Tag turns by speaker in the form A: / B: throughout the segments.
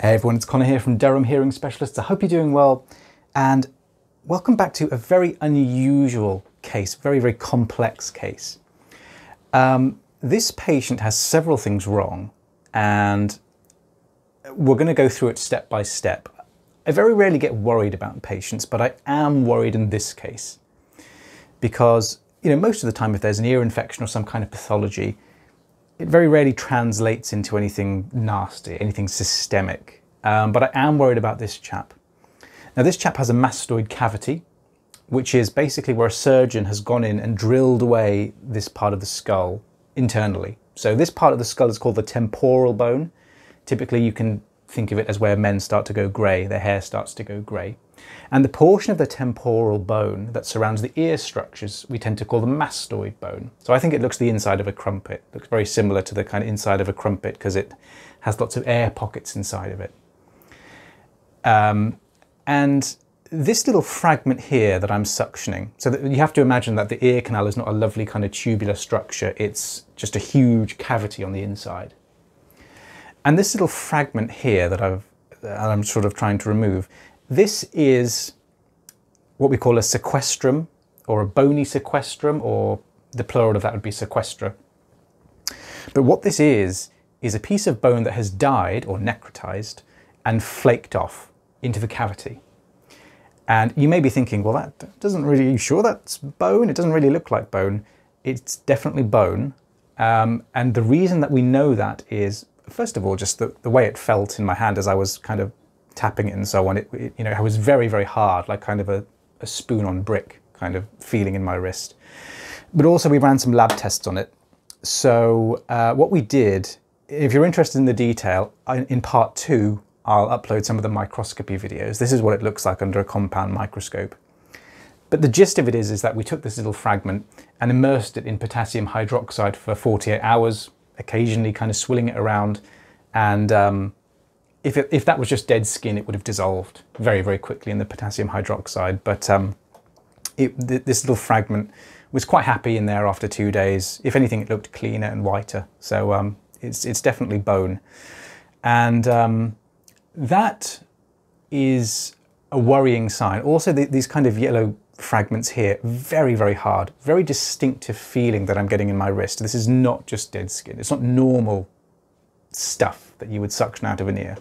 A: Hey everyone, it's Connor here from Durham Hearing Specialists. I hope you're doing well and welcome back to a very unusual case, very, very complex case. Um, this patient has several things wrong and we're going to go through it step by step. I very rarely get worried about patients, but I am worried in this case because, you know, most of the time if there's an ear infection or some kind of pathology, it very rarely translates into anything nasty, anything systemic. Um, but I am worried about this chap. Now, this chap has a mastoid cavity, which is basically where a surgeon has gone in and drilled away this part of the skull internally. So this part of the skull is called the temporal bone. Typically, you can think of it as where men start to go grey, their hair starts to go grey. And the portion of the temporal bone that surrounds the ear structures, we tend to call the mastoid bone. So I think it looks the inside of a crumpet. It looks very similar to the kind of inside of a crumpet because it has lots of air pockets inside of it. Um, and this little fragment here that I'm suctioning, so that you have to imagine that the ear canal is not a lovely kind of tubular structure, it's just a huge cavity on the inside. And this little fragment here that I've, I'm sort of trying to remove, this is what we call a sequestrum or a bony sequestrum, or the plural of that would be sequestra. But what this is, is a piece of bone that has died or necrotized and flaked off into the cavity. And you may be thinking, well, that doesn't really, are you sure that's bone? It doesn't really look like bone. It's definitely bone. Um, and the reason that we know that is, first of all, just the, the way it felt in my hand as I was kind of tapping it and so on, it, it you know, it was very, very hard, like kind of a, a spoon on brick kind of feeling in my wrist. But also we ran some lab tests on it. So uh, what we did, if you're interested in the detail, in part two, I'll upload some of the microscopy videos. This is what it looks like under a compound microscope. But the gist of it is, is that we took this little fragment and immersed it in potassium hydroxide for 48 hours, occasionally kind of swilling it around. And um, if, it, if that was just dead skin, it would have dissolved very, very quickly in the potassium hydroxide. But um, it, th this little fragment was quite happy in there after two days. If anything, it looked cleaner and whiter. So um, it's, it's definitely bone. And um, that is a worrying sign. Also, the, these kind of yellow fragments here, very, very hard, very distinctive feeling that I'm getting in my wrist. This is not just dead skin. It's not normal stuff that you would suction out of an ear.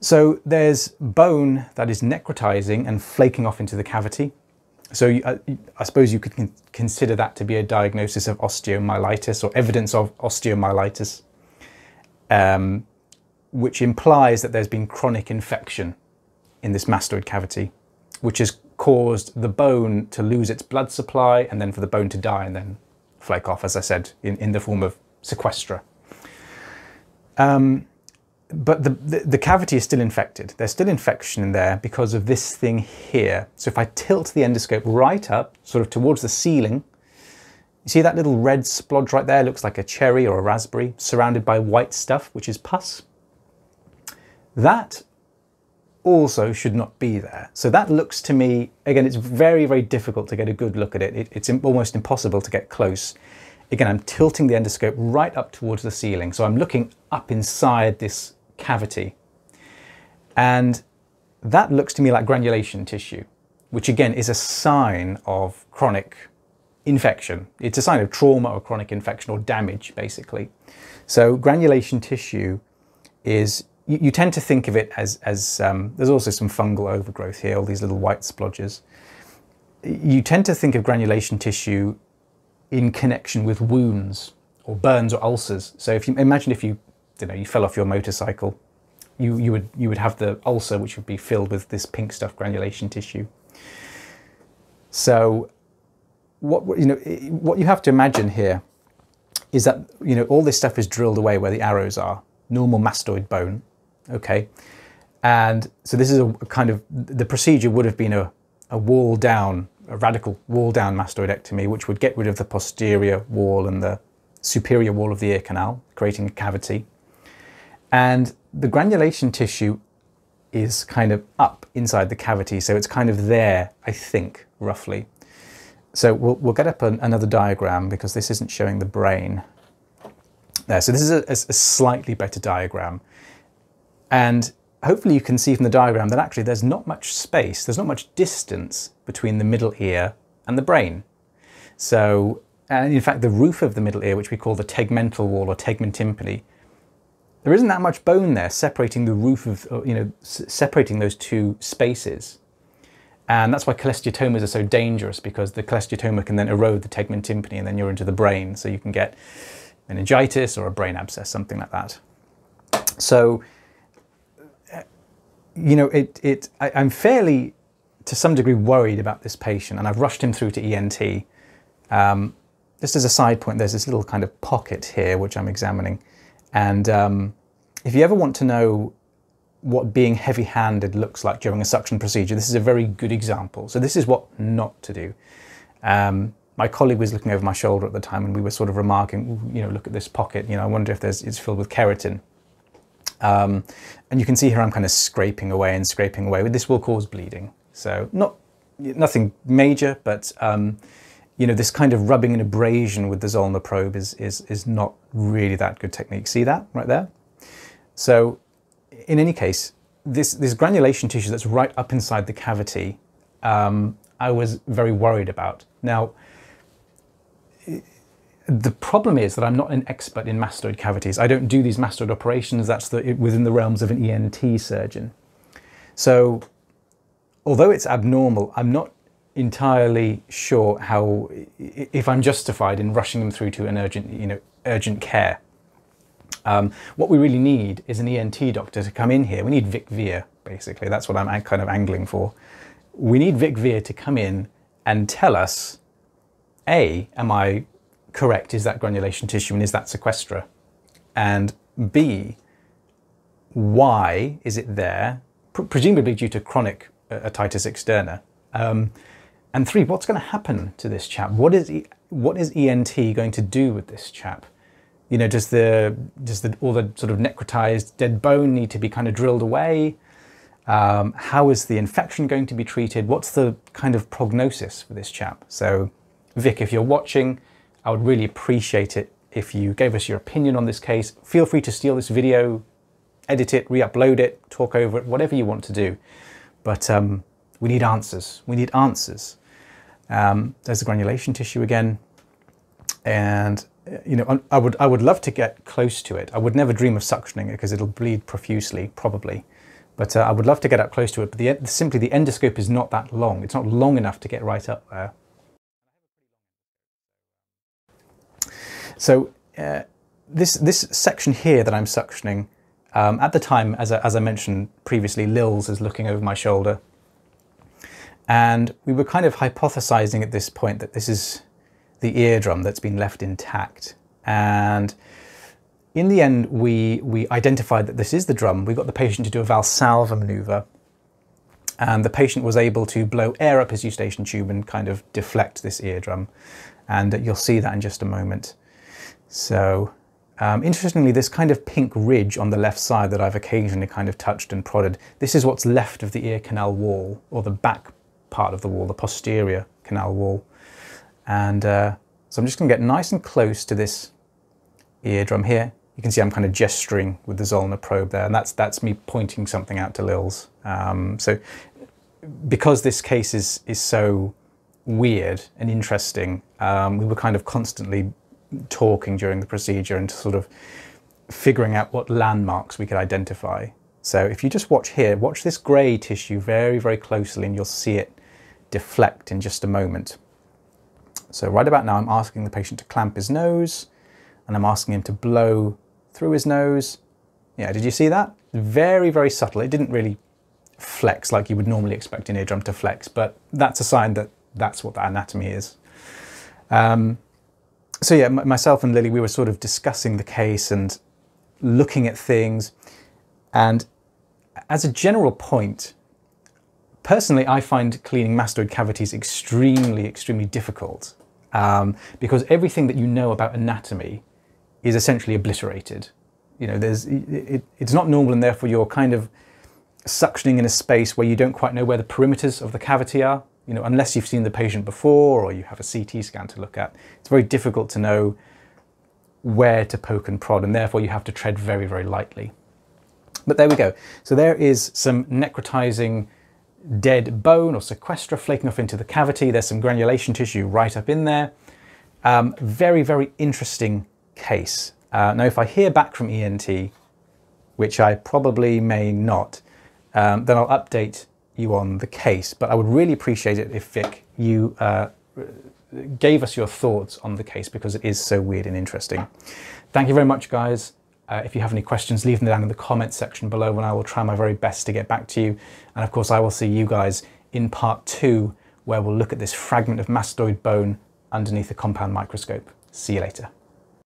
A: So there's bone that is necrotizing and flaking off into the cavity. So you, uh, I suppose you could con consider that to be a diagnosis of osteomyelitis or evidence of osteomyelitis, um, which implies that there's been chronic infection in this mastoid cavity, which has caused the bone to lose its blood supply and then for the bone to die and then flake off, as I said, in, in the form of sequestra. Um, but the, the, the, cavity is still infected. There's still infection in there because of this thing here. So if I tilt the endoscope right up, sort of towards the ceiling, you see that little red splodge right there? Looks like a cherry or a raspberry, surrounded by white stuff, which is pus. That also should not be there. So that looks to me, again, it's very, very difficult to get a good look at it. it it's almost impossible to get close. Again, I'm tilting the endoscope right up towards the ceiling. So I'm looking up inside this cavity. And that looks to me like granulation tissue, which again is a sign of chronic infection. It's a sign of trauma or chronic infection or damage, basically. So granulation tissue is, you, you tend to think of it as, as um, there's also some fungal overgrowth here, all these little white splodges. You tend to think of granulation tissue in connection with wounds or burns or ulcers. So if you imagine if you you know, you fell off your motorcycle, you, you, would, you would have the ulcer, which would be filled with this pink stuff granulation tissue. So what, you know, what you have to imagine here is that you know, all this stuff is drilled away where the arrows are, normal mastoid bone, okay? And so this is a kind of, the procedure would have been a, a wall down, a radical wall down mastoidectomy, which would get rid of the posterior wall and the superior wall of the ear canal, creating a cavity. And the granulation tissue is kind of up inside the cavity, so it's kind of there, I think, roughly. So we'll, we'll get up an, another diagram because this isn't showing the brain. There, so this is a, a slightly better diagram. And hopefully you can see from the diagram that actually there's not much space, there's not much distance between the middle ear and the brain. So, and in fact, the roof of the middle ear, which we call the tegmental wall or tegmen tympani, there isn't that much bone there separating the roof of, uh, you know, separating those two spaces. And that's why cholesteatomas are so dangerous because the cholesteatoma can then erode the tegmen tympani and then you're into the brain. So you can get meningitis or a brain abscess, something like that. So, you know, it, it, I, I'm fairly, to some degree, worried about this patient and I've rushed him through to ENT. Um, just as a side point, there's this little kind of pocket here which I'm examining. And um, if you ever want to know what being heavy-handed looks like during a suction procedure, this is a very good example. So this is what not to do. Um, my colleague was looking over my shoulder at the time and we were sort of remarking, you know, look at this pocket, you know, I wonder if there's, it's filled with keratin. Um, and you can see here I'm kind of scraping away and scraping away. This will cause bleeding. So not nothing major, but um, you know, this kind of rubbing and abrasion with the Zollner probe is, is, is not really that good technique. See that right there? So in any case, this, this granulation tissue that's right up inside the cavity, um, I was very worried about. Now, the problem is that I'm not an expert in mastoid cavities. I don't do these mastoid operations. That's the, within the realms of an ENT surgeon. So, although it's abnormal, I'm not entirely sure how, if I'm justified in rushing them through to an urgent, you know, urgent care. Um, what we really need is an ENT doctor to come in here. We need Vik Veer, basically. That's what I'm kind of angling for. We need Vik Veer to come in and tell us, A, am I correct? Is that granulation tissue and is that sequestra? And B, why is it there? presumably due to chronic uh, otitis externa. Um, and three, what's going to happen to this chap? What is, e what is ENT going to do with this chap? You know, does the does the all the sort of necrotized dead bone need to be kind of drilled away? Um, how is the infection going to be treated? What's the kind of prognosis for this chap? So, Vik, if you're watching, I would really appreciate it if you gave us your opinion on this case. Feel free to steal this video, edit it, re-upload it, talk over it, whatever you want to do. But um, we need answers. We need answers. Um, there's the granulation tissue again. And you know, I would, I would love to get close to it. I would never dream of suctioning it because it'll bleed profusely, probably. But uh, I would love to get up close to it. But the, simply the endoscope is not that long. It's not long enough to get right up there. So uh, this, this section here that I'm suctioning, um, at the time, as I, as I mentioned previously, Lils is looking over my shoulder. And we were kind of hypothesizing at this point that this is the eardrum that's been left intact. And in the end, we, we identified that this is the drum. We got the patient to do a Valsalva maneuver. And the patient was able to blow air up his eustachian tube and kind of deflect this eardrum. And you'll see that in just a moment. So um, interestingly, this kind of pink ridge on the left side that I've occasionally kind of touched and prodded, this is what's left of the ear canal wall, or the back part of the wall, the posterior canal wall. And uh, so I'm just going to get nice and close to this eardrum here. You can see I'm kind of gesturing with the Zollner probe there, and that's, that's me pointing something out to Lils. Um, so because this case is, is so weird and interesting, um, we were kind of constantly talking during the procedure and to sort of figuring out what landmarks we could identify. So if you just watch here, watch this grey tissue very, very closely and you'll see it deflect in just a moment. So right about now I'm asking the patient to clamp his nose and I'm asking him to blow through his nose. Yeah, did you see that? Very, very subtle. It didn't really flex like you would normally expect an eardrum to flex, but that's a sign that that's what that anatomy is. Um, so yeah, myself and Lily, we were sort of discussing the case and looking at things. And as a general point, personally, I find cleaning mastoid cavities extremely, extremely difficult um, because everything that you know about anatomy is essentially obliterated. You know, there's it, it's not normal, and therefore you're kind of suctioning in a space where you don't quite know where the perimeters of the cavity are you know, unless you've seen the patient before or you have a CT scan to look at, it's very difficult to know where to poke and prod, and therefore you have to tread very, very lightly. But there we go. So there is some necrotizing dead bone or sequestra flaking off into the cavity. There's some granulation tissue right up in there. Um, very, very interesting case. Uh, now, if I hear back from ENT, which I probably may not, um, then I'll update you on the case. But I would really appreciate it if Vik, you uh, gave us your thoughts on the case because it is so weird and interesting. Thank you very much, guys. Uh, if you have any questions, leave them down in the comments section below and I will try my very best to get back to you. And of course, I will see you guys in part two, where we'll look at this fragment of mastoid bone underneath a compound microscope. See you later.